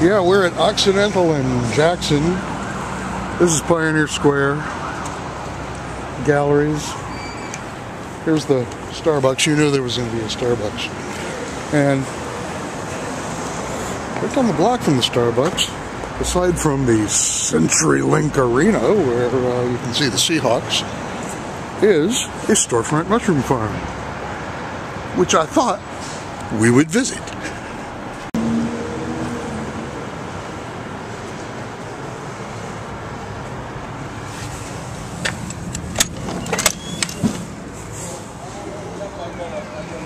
Yeah, we're at Occidental in Jackson. This is Pioneer Square. Galleries. Here's the Starbucks. You knew there was going to be a Starbucks. And right down the block from the Starbucks, aside from the CenturyLink Arena, where uh, you can see the Seahawks, is a storefront mushroom farm, which I thought we would visit.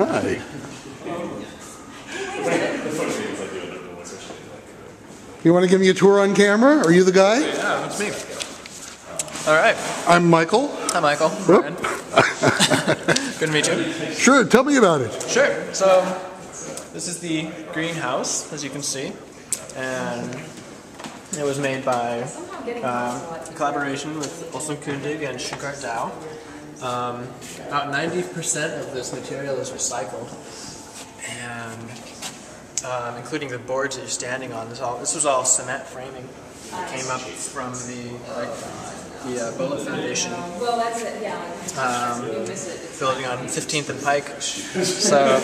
Hi. You want to give me a tour on camera? Are you the guy? Yeah, that's me. All right. I'm Michael. Hi, Michael. Good to meet you. Sure, tell me about it. Sure. So, this is the greenhouse, as you can see, and it was made by uh, collaboration with Olson Kundig and Schuchart Dow. Um, about 90% of this material is recycled, and um, including the boards that you're standing on. This all this was all cement framing. It came up from the like, the uh, Bullitt Foundation Well, that's it, yeah. um, You'll miss it. building on 15th and Pike. So uh,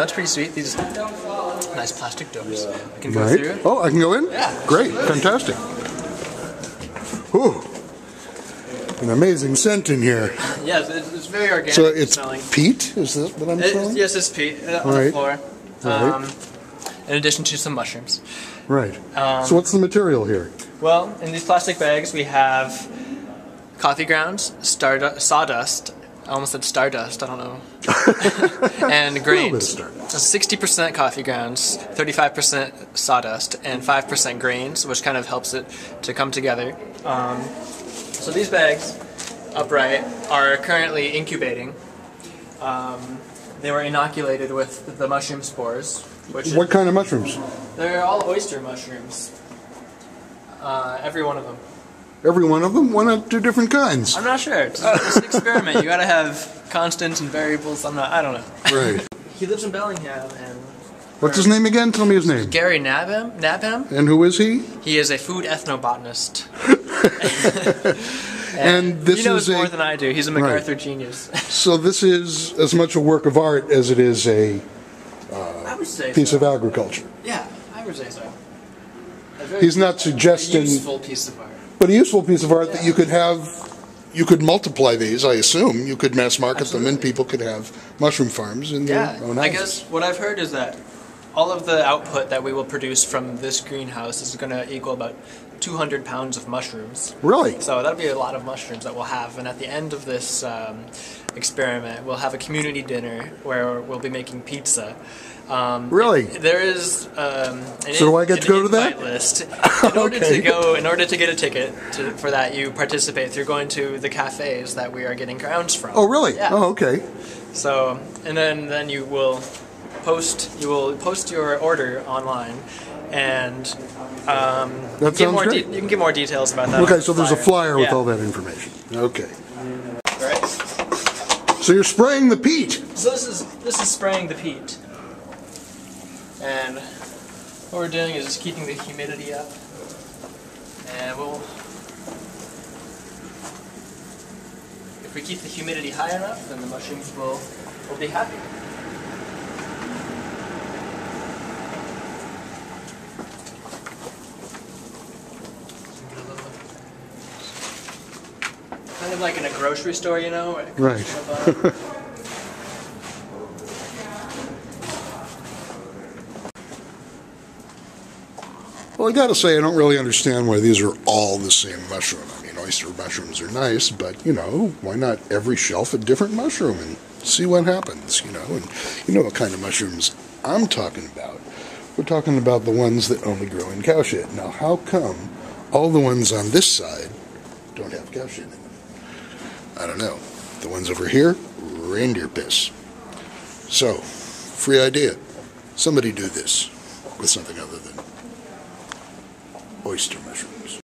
that's pretty sweet. These nice plastic doors. I can go Right. through. Oh, I can go in? Yeah. Great, fantastic. Ooh. An amazing scent in here. Yes, it's, it's very organic So it's smelling. peat? Is that what I'm It- smelling? yes, it's peat uh, on right. the floor. Right. Um, in addition to some mushrooms. Right. Um, so what's the material here? Well, in these plastic bags, we have coffee grounds, sawdust. I almost said stardust. I don't know. and grains. Sixty percent coffee grounds, thirty-five percent sawdust, and five percent grains, which kind of helps it to come together. Um, so these bags, upright, are currently incubating. Um, they were inoculated with the mushroom spores, which What kind of mushrooms? they're all oyster mushrooms. Uh, every one of them. Every one of them? Why not two different kinds? I'm not sure. It's, it's an experiment. You gotta have constants and variables. I'm not. I don't know. Right. He lives in Bellingham, and What's his name again? Tell me his name. Gary Nabhan. Nabhan. And who is he? He is a food ethnobotanist. And this he knows is a- more than I do. He's a MacArthur genius. So this is as much a work of art as it is a uh, would say piece so. of agriculture. Yeah, I would say so. He's not suggesting, useful piece of art. but a useful piece of art that you could have. You could multiply these, I assume. You could mass market them, and people could have mushroom farms in Yeah, their own houses. I guess what I've heard is that all of the output that we will produce from this greenhouse is going to equal about 200 pounds of mushrooms. Really? So that'll be a lot of mushrooms that we'll have. And at the end of this um, experiment, we'll have a community dinner where we'll be making pizza. Um, Really? There is. Um, So do I get to go to that? List. In order Okay. to go, in order to get a ticket to, for that, you participate through going to the cafes that we are getting grounds from. Oh, really? Yeah. Oh, okay. So, and then then you will post you will post your order online, and um, That get sounds more great. you can get more details about that. Okay, the so there's a flyer with Yeah. all that information. Okay. Right. So you're spraying the peat. So this is this is spraying the peat, and what we're doing is just keeping the humidity up, and we'll. If we keep the humidity high enough, then the mushrooms will will be happy. Kind of like in a grocery store, you know? Right. comes from above. Well, I gotta say, I don't really understand why these are all the same mushroom. I mean, oyster mushrooms are nice, but you know, why not every shelf a different mushroom? And see what happens, you know. And you know what kind of mushrooms I'm talking about. We're talking about the ones that only grow in cow shit. Now, how come all the ones on this side don't have cow shit in them? I don't know. The ones over here, reindeer piss. So, free idea. Somebody do this with something other than oyster mushrooms.